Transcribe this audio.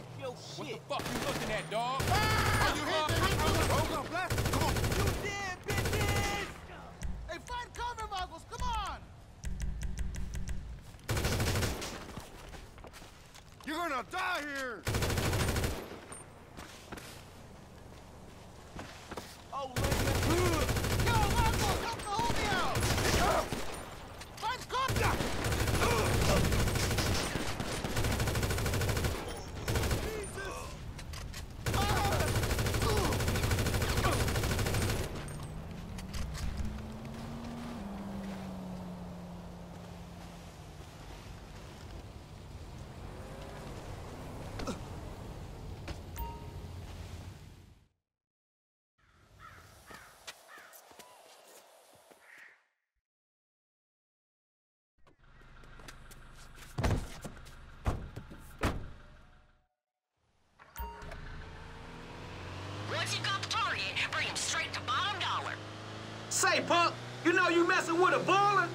Pack your What the fuck you looking at, dog? Ah! Are you Hit fuck? the- hit the- Hold up, blast. Come on. You dead, bitches! Hey, find cover, Muggles, come on! You're gonna die here! Say, punk, you know you messing with a baller?